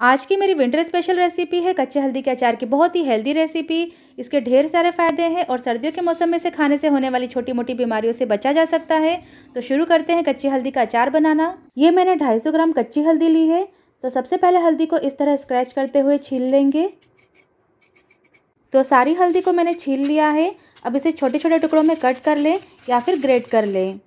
आज की मेरी विंटर स्पेशल रेसिपी है कच्चे हल्दी के अचार की, बहुत ही हेल्दी रेसिपी इसके ढेर सारे फ़ायदे हैं और सर्दियों के मौसम में से खाने से होने वाली छोटी मोटी बीमारियों से बचा जा सकता है। तो शुरू करते हैं कच्ची हल्दी का अचार बनाना। ये मैंने 250 ग्राम कच्ची हल्दी ली है। तो सबसे पहले हल्दी को इस तरह स्क्रैच करते हुए छील लेंगे। तो सारी हल्दी को मैंने छील लिया है। अब इसे छोटे छोटे टुकड़ों में कट कर लें या फिर ग्रेट कर लें।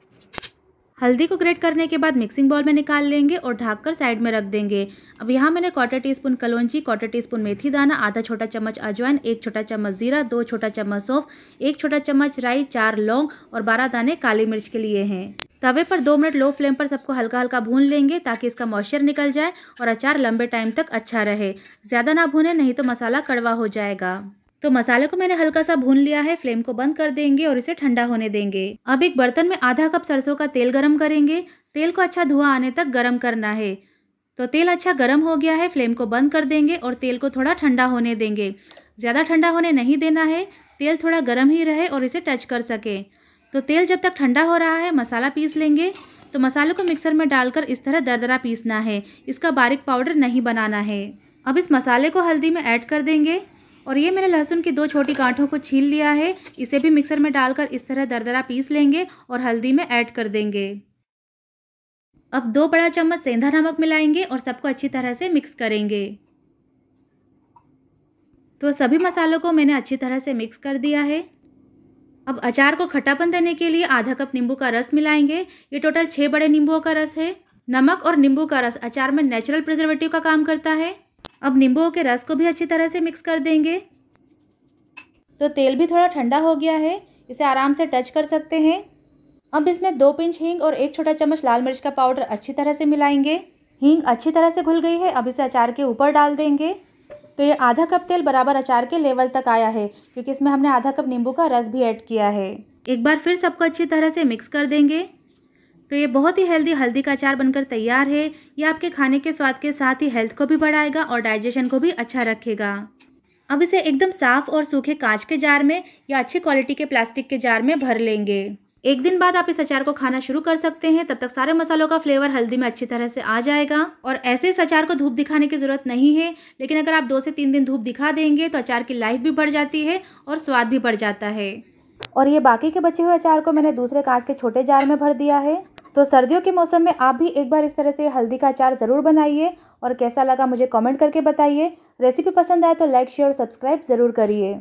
हल्दी को ग्रेट करने के बाद मिक्सिंग बॉल में निकाल लेंगे और ढककर साइड में रख देंगे। अब यहाँ मैंने क्वार्टर टी स्पून कलौंजी क्वार्टर टी स्पून मेथी दाना, आधा छोटा चम्मच अजवाइन, एक छोटा चम्मच जीरा, दो छोटा चम्मच सौंफ, एक छोटा चम्मच राई, चार लौंग और बारह दाने काली मिर्च के लिए हैं। तवे पर दो मिनट लो फ्लेम पर सबको हल्का हल्का भून लेंगे ताकि इसका मॉइस्चर निकल जाए और अचार लंबे टाइम तक अच्छा रहे। ज़्यादा ना भूने, नहीं तो मसाला कड़वा हो जाएगा। तो मसाले को मैंने हल्का सा भून लिया है, फ्लेम को बंद कर देंगे और इसे ठंडा होने देंगे। अब एक बर्तन में आधा कप सरसों का तेल गरम करेंगे। तेल को अच्छा धुआँ आने तक गरम करना है। तो तेल अच्छा गर्म हो गया है, फ्लेम को बंद कर देंगे और तेल को थोड़ा ठंडा होने देंगे। ज़्यादा ठंडा होने नहीं देना है, तेल थोड़ा गर्म ही रहे और इसे टच कर सके। तो तेल जब तक ठंडा हो रहा है, मसाला पीस लेंगे। तो मसाले को मिक्सर में डालकर इस तरह दरदरा पीसना है। इसका बारीक पाउडर नहीं बनाना है। अब इस मसाले को हल्दी में ऐड कर देंगे। और ये मैंने लहसुन की दो छोटी कांठों को छील लिया है। इसे भी मिक्सर में डालकर इस तरह दरदरा पीस लेंगे और हल्दी में ऐड कर देंगे। अब दो बड़ा चम्मच सेंधा नमक मिलाएँगे और सबको अच्छी तरह से मिक्स करेंगे। तो सभी मसालों को मैंने अच्छी तरह से मिक्स कर दिया है। अब अचार को खट्टापन देने के लिए आधा कप नींबू का रस मिलाएँगे। ये टोटल छः बड़े नींबुओं का रस है। नमक और नींबू का रस अचार में नेचुरल प्रिजर्वेटिव का काम करता है। अब नींबुओं के रस को भी अच्छी तरह से मिक्स कर देंगे। तो तेल भी थोड़ा ठंडा हो गया है, इसे आराम से टच कर सकते हैं। अब इसमें दो पिंच हींग और एक छोटा चम्मच लाल मिर्च का पाउडर अच्छी तरह से मिलाएँगे। हींग अच्छी तरह से घुल गई है, अब इसे अचार के ऊपर डाल देंगे। तो ये आधा कप तेल बराबर अचार के लेवल तक आया है, क्योंकि इसमें हमने आधा कप नींबू का रस भी ऐड किया है। एक बार फिर सबको अच्छी तरह से मिक्स कर देंगे। तो ये बहुत ही हेल्दी हल्दी का अचार बनकर तैयार है। ये आपके खाने के स्वाद के साथ ही हेल्थ को भी बढ़ाएगा और डाइजेशन को भी अच्छा रखेगा। अब इसे एकदम साफ़ और सूखे कांच के जार में या अच्छी क्वालिटी के प्लास्टिक के जार में भर लेंगे। एक दिन बाद आप इस अचार को खाना शुरू कर सकते हैं। तब तक सारे मसालों का फ्लेवर हल्दी में अच्छी तरह से आ जाएगा। और ऐसे इस अचार को धूप दिखाने की ज़रूरत नहीं है, लेकिन अगर आप दो से तीन दिन धूप दिखा देंगे तो अचार की लाइफ भी बढ़ जाती है और स्वाद भी बढ़ जाता है। और ये बाकी के बचे हुए अचार को मैंने दूसरे कांच के छोटे जार में भर दिया है। तो सर्दियों के मौसम में आप भी एक बार इस तरह से हल्दी का अचार ज़रूर बनाइए और कैसा लगा मुझे कमेंट करके बताइए। रेसिपी पसंद आए तो लाइक, शेयर और सब्सक्राइब ज़रूर करिए।